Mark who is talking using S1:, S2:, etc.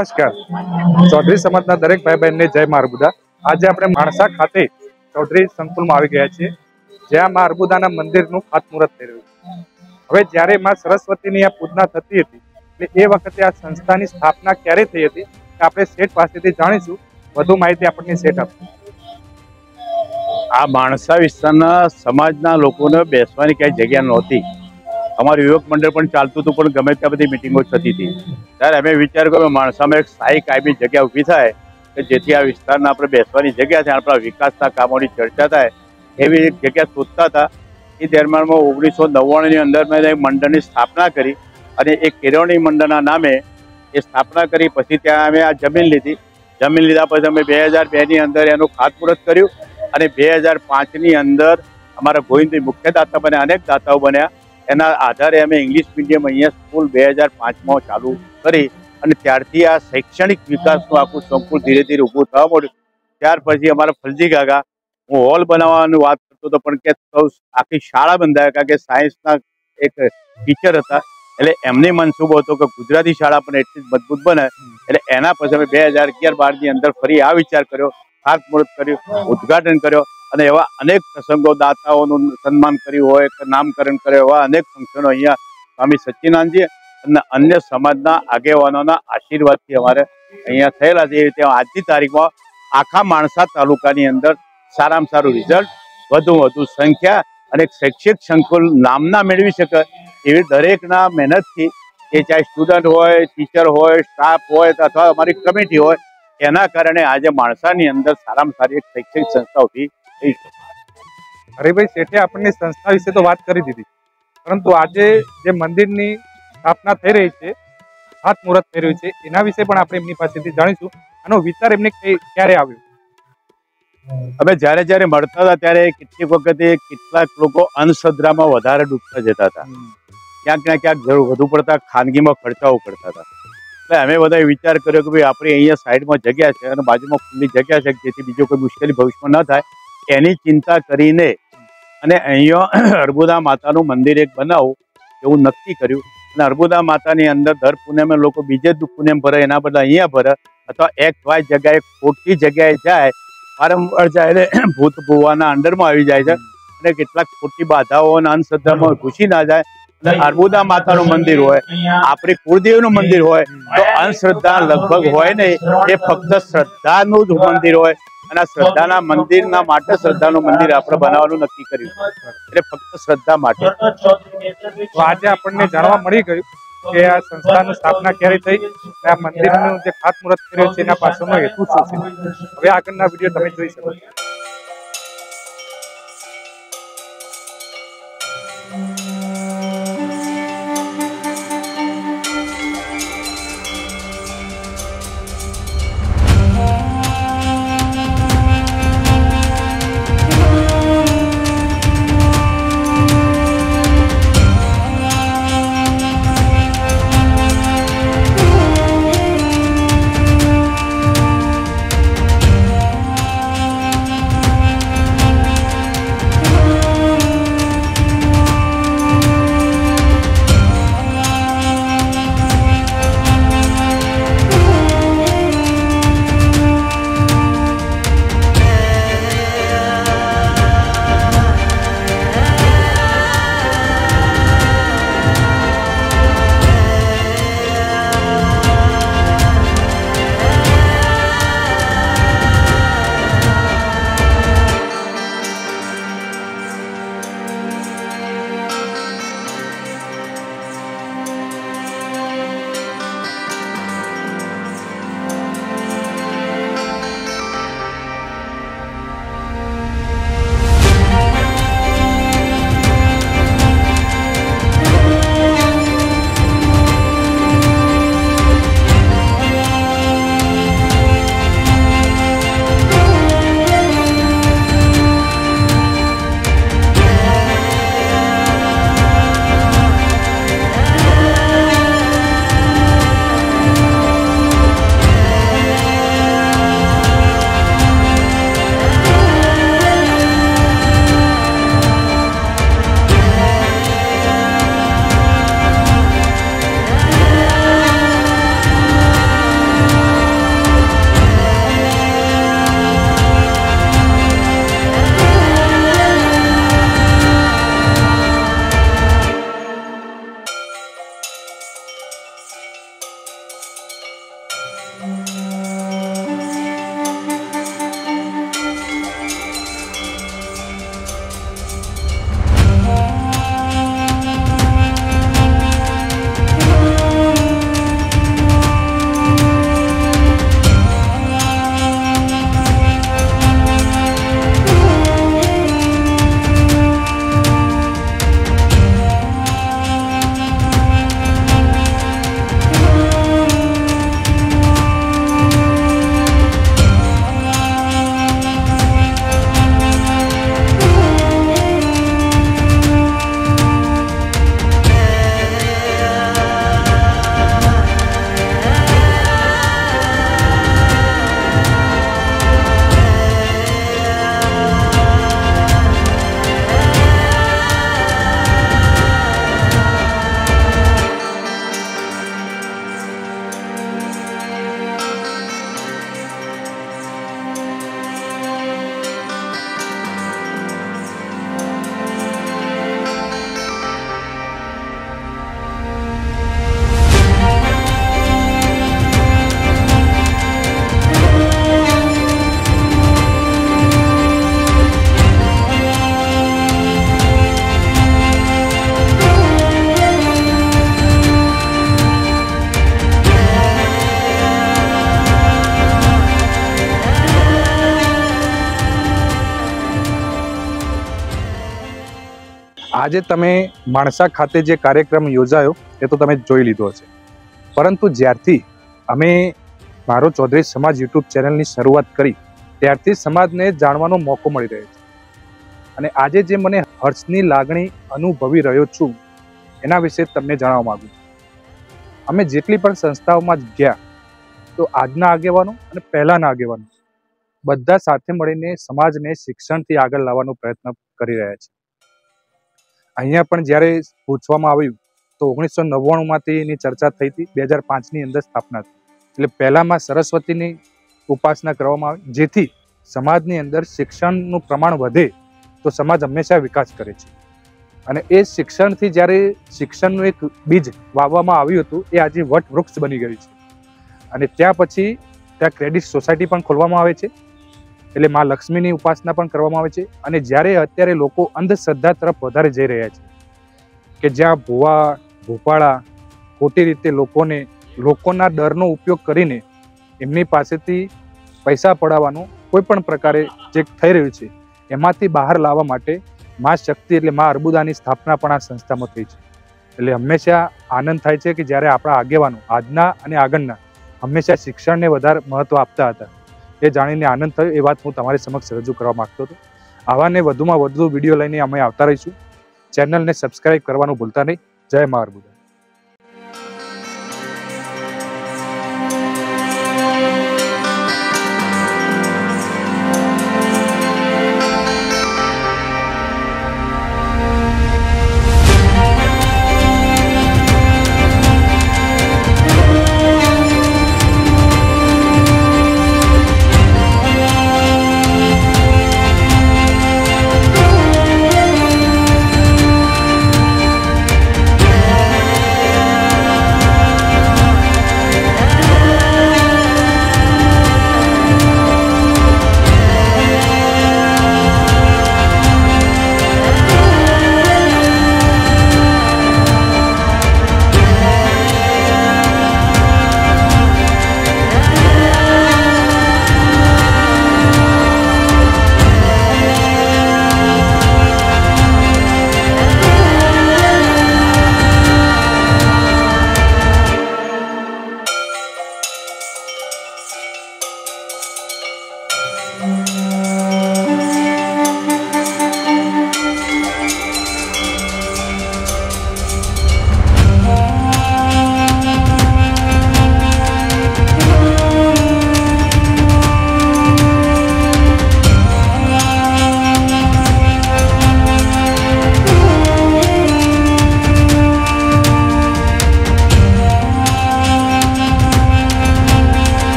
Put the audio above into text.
S1: નમસ્કાર. ચૌધરી સમાજના દરેક ભાઈ બહેનને જય મારબુદા. આજે આપણે માણસા ખાતે ચૌધરી સંકુલમાં આવી ગયા છીએ, જ્યાં મા અર્બુદાના મંદિરનું ખાતમુહૂર્ત થઈ રહ્યું હવે જ્યારે મા સરસ્વતીની આ પૂજના થતી હતી, એટલે એ વખતે આ સંસ્થાની સ્થાપના ક્યારે થઈ હતી આપણે શેઠ પાસેથી જાણીશું. વધુ માહિતી આપણને શેઠ આપશે.
S2: આ માણસા વિસ્તારના સમાજના લોકોને બેસવાની ક્યાંય જગ્યા નહોતી. અમારું યુવક મંડળ પણ ચાલતું હતું, પણ ગમે ત્યાં બધી મિટિંગો થતી હતી. ત્યારે અમે વિચાર કર્યો કે માણસામાં એક સ્થાયી કાયમી જગ્યા ઊભી થાય, કે જેથી આ વિસ્તારના આપણે બેસવાની જગ્યા છે, આપણા વિકાસના કામોની ચર્ચા થાય. એવી એક જગ્યા શોધતા હતા. એ દરમિયાનમાં ઓગણીસો નવ્વાણુંની અંદર મેં એક મંડળની સ્થાપના કરી અને એ કેળવણી મંડળના નામે એ સ્થાપના કરી. પછી ત્યાં અમે આ જમીન લીધી. જમીન લીધા પછી અમે બે હજાર બેની અંદર એનું ખાતમુહૂર્ત કર્યું અને બે હજાર પાંચની અંદર અમારા ગોવિંદભાઈ મુખ્ય દાતા બન્યા, અનેક દાતાઓ બન્યા. એના આધારે અમે ઇંગ્લિશ મીડિયમ અહીંયા સ્કૂલ બે હજાર પાંચમાં ચાલુ કરી અને ત્યારથી આ શૈક્ષણિક વિકાસનું આખું સંકુલ ધીરે ધીરે ઊભું થવા મળ્યું ત્યાર પછી અમારા ફલજી કાકા, હું હોલ બનાવવાની વાત કરતો હતો, પણ કે આખી શાળા બંધાયા, કારણ કે સાયન્સના એક ટીચર હતા. એટલે એમને મનસૂબો હતો કે ગુજરાતી શાળા પણ એટલી જ મજબૂત બને. એટલે એના પછી અમે બે હજાર અગિયાર બારની અંદર ફરી આ વિચાર કર્યો ખાતમુહૂર્ત કર્યું, ઉદ્ઘાટન કર્યો. અને એવા અનેક પ્રસંગો દાતાઓનું સન્માન કર્યું હોય, કે નામકરણ કર્યું એવા અનેક ફંક્શનો અહીંયા સ્વામી સચ્ચિદાનંદજી અને અન્ય સમાજના આગેવાનોના આશીર્વાદથી અમારે અહીંયા થયેલા છે. એ રીતે આજની તારીખમાં આખા માણસા તાલુકાની અંદર સારામાં સારું રિઝલ્ટ વધુ વધુ સંખ્યા અને શૈક્ષિક સંકુલ નામના મેળવી શકે એવી દરેકના મહેનતથી એ ચાહે સ્ટુડન્ટ હોય ટીચર હોય સ્ટાફ હોય, અથવા અમારી કમિટી હોય એના કારણે આજે માણસાની અંદર સારામાં સારી એક શૈક્ષણિક સંસ્થા છે
S1: હરિભાઈ શેઠે આપણને સંસ્થા વિશે તો વાત કરી દીધી. પરંતુ આજે જે મંદિરની સ્થાપના થઈ રહી છે ખાતમુહૂર્ત થઈ રહ્યું છે એના વિશે પણ આપણે એમની પાસેથી જાણીશું. આનો વિચાર એમને કઈ- ક્યારે આવ્યો?
S2: અમે જ્યારે જ્યારે મળતા હતા ત્યારે કેટલીક વખતે કેટલાક લોકો અંધશ્રદ્ધામાં વધારે ડૂબતા જતા હતા. ક્યાંક ને ક્યાંક જરૂર વધુ પડતા ખાનગીમાં ખર્ચાઓ કરતા હતા. એટલે અમે બધા વિચાર કર્યો કે ભાઈ આપણે અહીંયા સાઈડમાં જગ્યા છે અને બાજુમાં ખુલ્લી જગ્યા છે જેથી બીજો કોઈ મુશ્કેલી ભવિષ્યમાં ન થાય. એની ચિંતા કરીને અને અહીંયા અર્બુદા માતાનું મંદિર એક બનાવું એવું નક્કી કર્યું. અને અર્બુદા માતાની અંદર દર પૂનમે લોકો બીજે પૂનમ ભરે એના બદલે અહીંયા ભરે. અથવા એક વાય જગ્યાએ ખોટી જગ્યાએ જાય વારંવાર જાય એટલે ભૂત ભૂવાના અંડરમાં આવી જાય છે. અને કેટલાક ખોટી બાધાઓ અને અંધશ્રદ્ધામાં ઘૂસી ના જાય. અને અર્બુદા માતાનું મંદિર હોય આપણી કુળદેવનું મંદિર હોય તો અંધશ્રદ્ધા લગભગ હોય નહીં. એ ફક્ત શ્રદ્ધાનું જ મંદિર હોય. અને શ્રદ્ધાના મંદિરના માટે શ્રદ્ધાનું મંદિર આપણે બનાવવાનું નક્કી કર્યું. એટલે ફક્ત શ્રદ્ધા માટે.
S1: તો આજે આપણને જાણવા મળી ગયું કે આ સંસ્થાની સ્થાપના ક્યારે થઈ અને આ મંદિરનું જે ખાતમુહૂર્ત કર્યું છે એના પાછળનો હેતુ શું છે? હવે આગળના વીડિયો તમે જોઈ શકો છો. આજે તમે માણસા ખાતે જે કાર્યક્રમ યોજાયો, એ તો તમે જોઈ લીધો હશે. પરંતુ જ્યારથી અમે મારો ચૌધરી સમાજ યુટ્યુબ ચેનલની શરૂઆત કરી, ત્યારથી સમાજને જાણવાનો મોકો મળી રહ્યો છે. અને આજે જે મને હર્ષની લાગણી અનુભવી રહ્યો છું, એના વિશે તમને જણાવવા માંગુ અમે જેટલી પણ સંસ્થાઓમાં ગયા, તો આજના આગેવાનો અને પહેલાંના આગેવાનો બધા સાથે મળીને સમાજને શિક્ષણથી આગળ લાવવાનો પ્રયત્ન કરી રહ્યા છે. અહીંયા પણ જ્યારે પૂછવામાં આવ્યું, તો ઓગણીસો નવ્વાણુંમાંથી એની ચર્ચા થઈ હતી, બે હજાર પાંચની અંદર સ્થાપના થઈ. એટલે પહેલામાં સરસ્વતીની ઉપાસના કરવામાં આવે, જેથી સમાજની અંદર શિક્ષણનું પ્રમાણ વધે, તો સમાજ હંમેશા વિકાસ કરે છે. અને એ શિક્ષણથી જ્યારે શિક્ષણનું એક બીજ વાવવામાં આવ્યું હતું, એ આજે વટ વૃક્ષ બની ગયું છે. અને ત્યાં પછી ત્યાં ક્રેડિટ સોસાયટી પણ ખોલવામાં આવે છે. એટલે મા લક્ષ્મીની ઉપાસના પણ કરવામાં આવે છે. અને જ્યારે અત્યારે લોકો અંધશ્રદ્ધા તરફ વધારે જઈ રહ્યા છે, કે જ્યાં ભુવા, ભોપાળા ખોટી રીતે લોકોને, લોકોના ડરનો ઉપયોગ કરીને એમની પાસેથી પૈસા પડાવવાનું કોઈ પણ પ્રકારે જે થઈ રહ્યું છે, એમાંથી બહાર લાવવા માટે મા શક્તિ એટલે મા અર્બુદાની સ્થાપના પણ આ સંસ્થામાં થઈ છે. એટલે હંમેશા આનંદ થાય છે કે જ્યારે આપણા આગેવાનો આજના અને આગળના હંમેશા શિક્ષણને વધારે મહત્ત્વ આપતા હતા. એ જાણીને આનંદ થયો, એ વાત હું તમારી સમક્ષ રજૂ કરવા માગતો હતો. આવાને વધુમાં વધુ વીડિયો લઈને અમે આવતા રહીશું. ચેનલને સબસ્ક્રાઇબ કરવાનું ભૂલતા નહીં. જય મા અર્બુદા